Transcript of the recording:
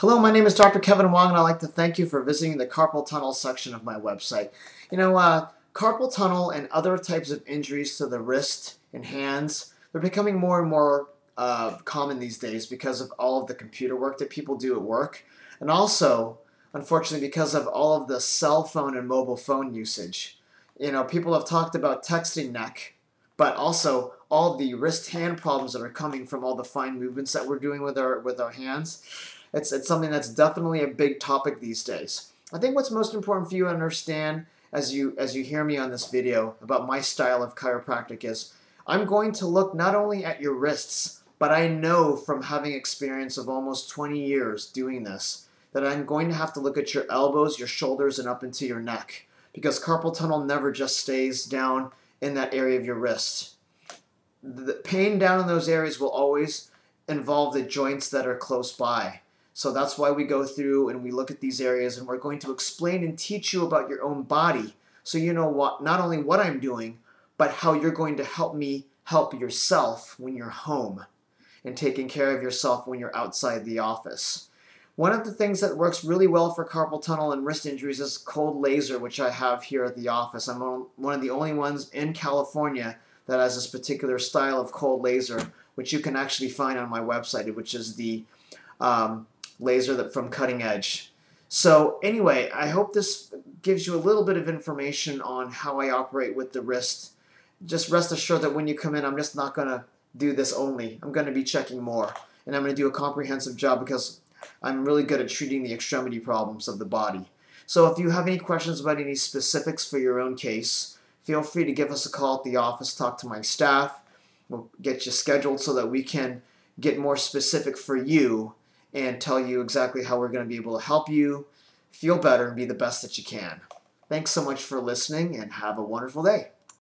Hello, my name is Dr. Kevin Wong, and I'd like to thank you for visiting the carpal tunnel section of my website. You know, uh, carpal tunnel and other types of injuries to the wrist and hands, they're becoming more and more uh, common these days because of all of the computer work that people do at work, and also, unfortunately, because of all of the cell phone and mobile phone usage. You know, people have talked about texting neck, but also all the wrist hand problems that are coming from all the fine movements that we're doing with our with our hands. It's, it's something that's definitely a big topic these days. I think what's most important for you to understand as you as you hear me on this video about my style of chiropractic is I'm going to look not only at your wrists, but I know from having experience of almost 20 years doing this that I'm going to have to look at your elbows, your shoulders, and up into your neck because carpal tunnel never just stays down in that area of your wrist. The pain down in those areas will always involve the joints that are close by. So that's why we go through and we look at these areas and we're going to explain and teach you about your own body so you know what not only what I'm doing, but how you're going to help me help yourself when you're home and taking care of yourself when you're outside the office. One of the things that works really well for carpal tunnel and wrist injuries is cold laser, which I have here at the office. I'm one of the only ones in California that has this particular style of cold laser, which you can actually find on my website, which is the um, laser that from Cutting Edge. So anyway, I hope this gives you a little bit of information on how I operate with the wrist. Just rest assured that when you come in, I'm just not going to do this only. I'm going to be checking more. And I'm going to do a comprehensive job because I'm really good at treating the extremity problems of the body. So if you have any questions about any specifics for your own case, feel free to give us a call at the office, talk to my staff. We'll get you scheduled so that we can get more specific for you and tell you exactly how we're going to be able to help you feel better and be the best that you can. Thanks so much for listening and have a wonderful day.